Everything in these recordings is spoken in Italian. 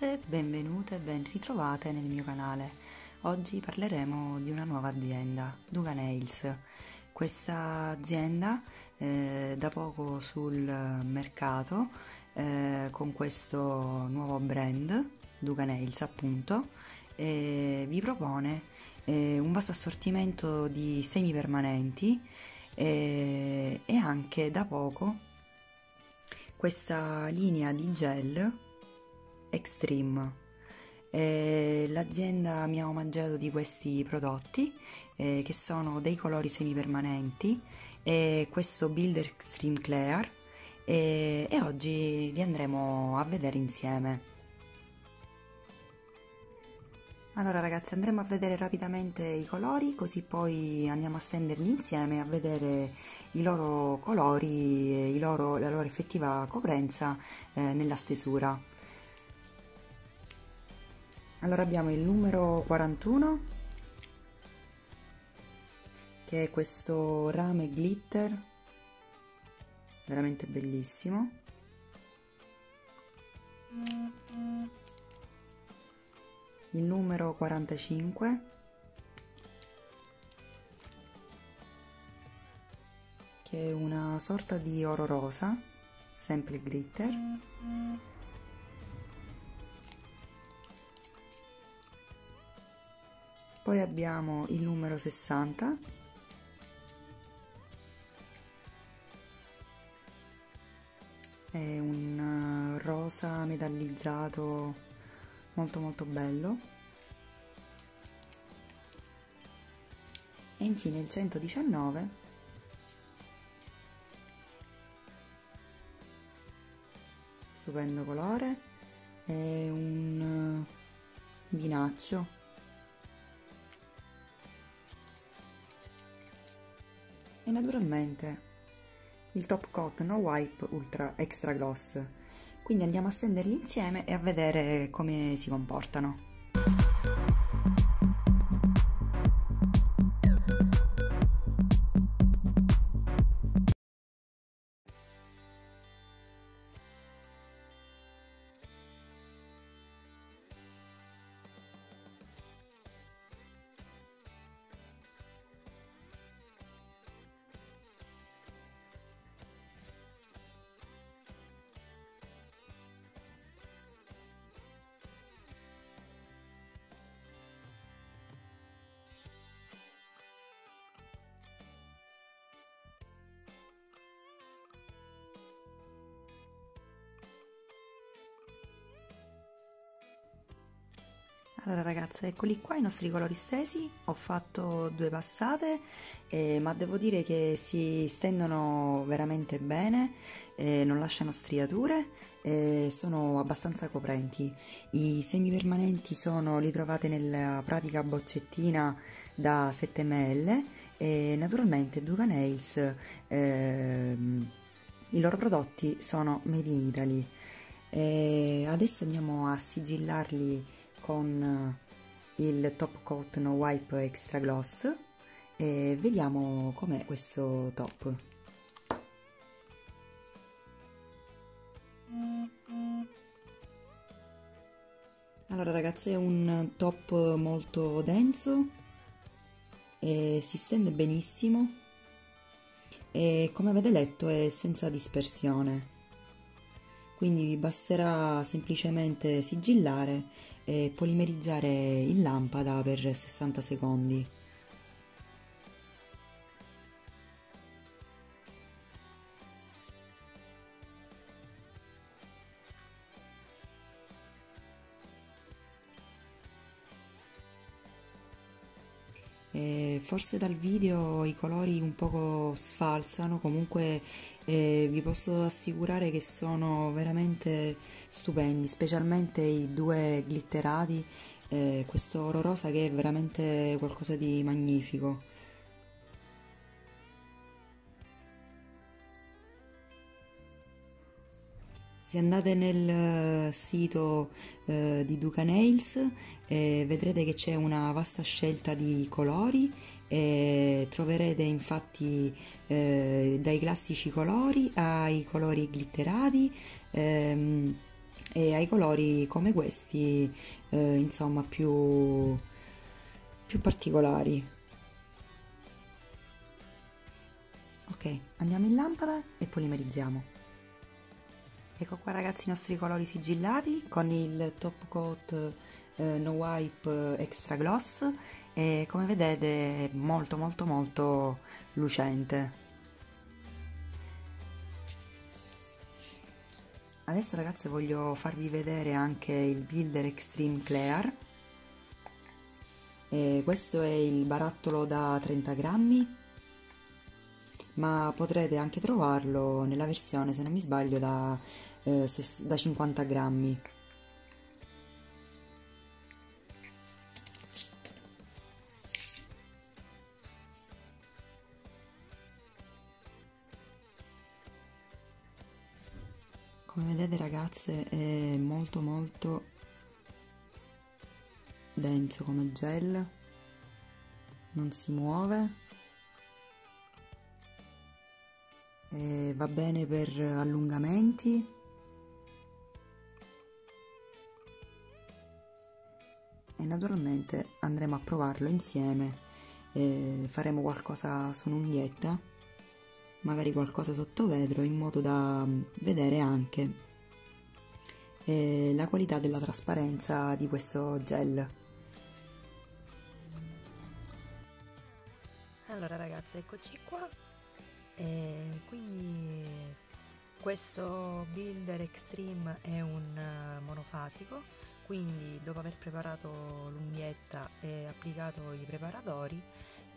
Ragazze, benvenute e ben ritrovate nel mio canale. Oggi parleremo di una nuova azienda, Duga Nails. Questa azienda eh, da poco sul mercato eh, con questo nuovo brand, Duga Nails appunto, eh, vi propone eh, un vasto assortimento di semi permanenti eh, e anche da poco questa linea di gel Extreme. Eh, l'azienda mi ha omaggiato di questi prodotti eh, che sono dei colori semipermanenti e questo Builder Extreme Clear e, e oggi li andremo a vedere insieme. Allora ragazzi andremo a vedere rapidamente i colori così poi andiamo a stenderli insieme a vedere i loro colori e la loro effettiva coprenza eh, nella stesura. Allora abbiamo il numero 41 che è questo rame glitter veramente bellissimo. Il numero 45 che è una sorta di oro rosa sempre glitter poi abbiamo il numero 60 è un eh, rosa metallizzato molto molto bello. E infine il 119 stupendo colore. È un eh, vinaccio e naturalmente il top coat no wipe ultra extra gloss. Quindi andiamo a stenderli insieme e a vedere come si comportano Allora ragazze, eccoli qua i nostri colori stesi, ho fatto due passate, eh, ma devo dire che si stendono veramente bene, eh, non lasciano striature e sono abbastanza coprenti. I semi permanenti sono, li trovate nella pratica boccettina da 7 ml e naturalmente Duga Nails, eh, i loro prodotti sono made in Italy. E adesso andiamo a sigillarli con eh, il top coat no wipe extra gloss e vediamo com'è questo top. Allora ragazzi è un top molto denso e si stende benissimo e come avete letto è senza dispersione quindi vi basterà semplicemente sigillare e polimerizzare in lampada per 60 secondi. Forse dal video i colori un poco sfalsano, comunque eh, vi posso assicurare che sono veramente stupendi, specialmente i due glitterati, eh, questo oro rosa che è veramente qualcosa di magnifico. Se andate nel eh, sito eh, di Duca Nails eh, vedrete che c'è una vasta scelta di colori e troverete infatti eh, dai classici colori ai colori glitterati ehm, e ai colori come questi, eh, insomma, più, più particolari. Ok, andiamo in lampada e polimerizziamo. Ecco qua ragazzi i nostri colori sigillati con il top coat eh, no wipe extra gloss e come vedete è molto molto molto lucente. Adesso ragazzi voglio farvi vedere anche il Builder Extreme Clear. E questo è il barattolo da 30 grammi, ma potrete anche trovarlo nella versione, se non mi sbaglio, da, eh, da 50 grammi. come vedete ragazze è molto molto denso come gel. Non si muove. E va bene per allungamenti e naturalmente andremo a provarlo insieme faremo qualcosa su un'unghietta magari qualcosa sotto vetro in modo da mm, vedere anche eh, la qualità della trasparenza di questo gel. Allora ragazzi eccoci qua e quindi questo Builder Extreme è un monofasico quindi dopo aver preparato l'unghietta e applicato i preparatori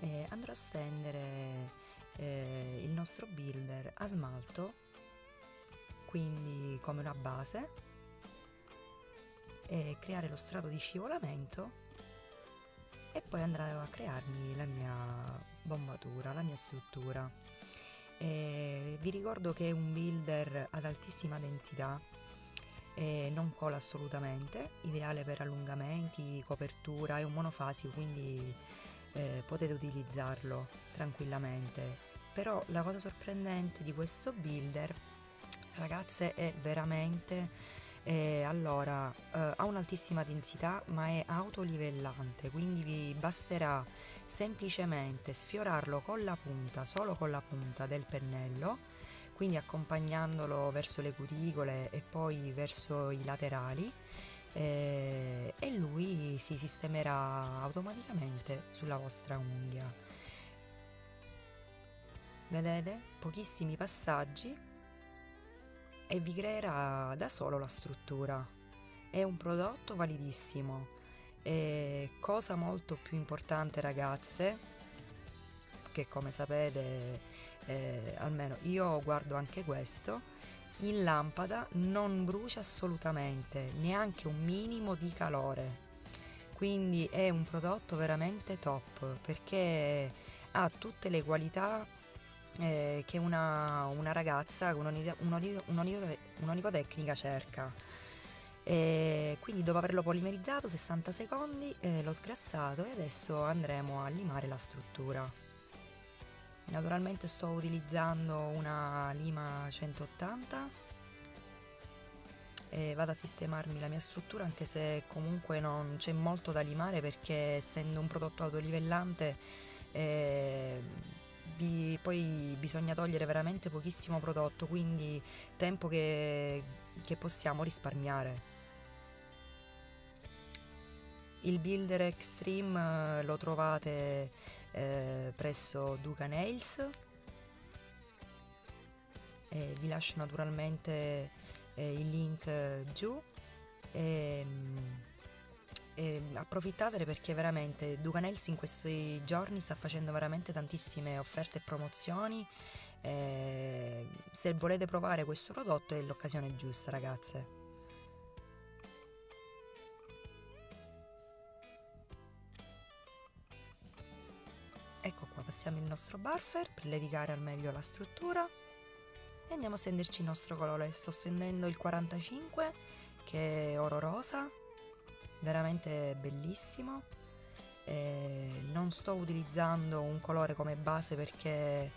eh, andrò a stendere eh, il nostro builder a smalto, quindi come una base, e creare lo strato di scivolamento e poi andrò a crearmi la mia bombatura, la mia struttura. E vi ricordo che è un builder ad altissima densità e non cola assolutamente, ideale per allungamenti, copertura, è un monofasico quindi eh, potete utilizzarlo tranquillamente. Però la cosa sorprendente di questo builder, ragazze, è veramente... Eh, allora, eh, ha un'altissima densità ma è autolivellante, quindi vi basterà semplicemente sfiorarlo con la punta, solo con la punta del pennello, quindi accompagnandolo verso le cuticole e poi verso i laterali eh, e lui si sistemerà automaticamente sulla vostra unghia. Vedete? Pochissimi passaggi e vi creerà da solo la struttura. È un prodotto validissimo. E cosa molto più importante ragazze, che come sapete eh, almeno io guardo anche questo, in lampada non brucia assolutamente, neanche un minimo di calore. Quindi è un prodotto veramente top perché ha tutte le qualità eh, che una, una ragazza con un'onicotecnica cerca. E quindi dopo averlo polimerizzato 60 secondi eh, l'ho sgrassato e adesso andremo a limare la struttura. Naturalmente sto utilizzando una lima 180 e vado a sistemarmi la mia struttura anche se comunque non c'è molto da limare perché essendo un prodotto autolivellante eh, vi, poi bisogna togliere veramente pochissimo prodotto quindi tempo che, che possiamo risparmiare. Il Builder Extreme lo trovate eh, presso Duca Nails e vi lascio naturalmente eh, il link eh, giù. E, e approfittatene perché veramente Duca Nails in questi giorni sta facendo veramente tantissime offerte e promozioni. E se volete provare questo prodotto è l'occasione giusta ragazze passiamo il nostro buffer per levigare al meglio la struttura. E andiamo a stenderci il nostro colore. Sto stendendo il 45 che è oro rosa. Veramente bellissimo. E non sto utilizzando un colore come base perché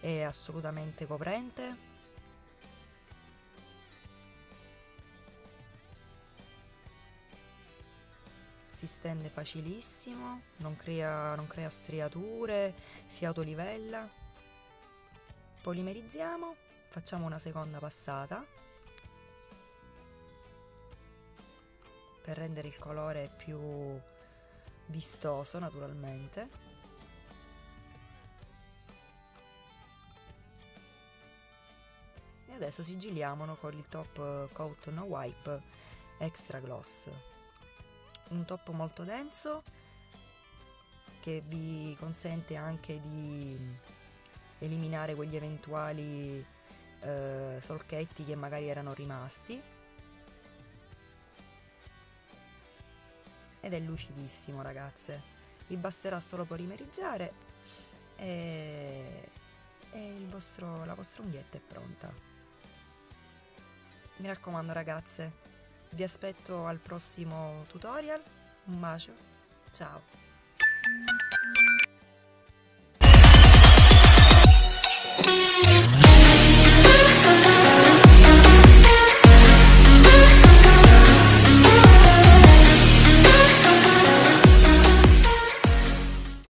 è assolutamente coprente si stende facilissimo, non crea, non crea striature, si autolivella. Polimerizziamo, facciamo una seconda passata per rendere il colore più vistoso naturalmente. E adesso sigilliamolo con il top coat no wipe extra gloss un top molto denso che vi consente anche di eliminare quegli eventuali eh, solchetti che magari erano rimasti. Ed è lucidissimo ragazze. Vi basterà solo polimerizzare e, e vostro, la vostra unghietta è pronta. Mi raccomando ragazze vi aspetto al prossimo tutorial. Un bacio. Ciao.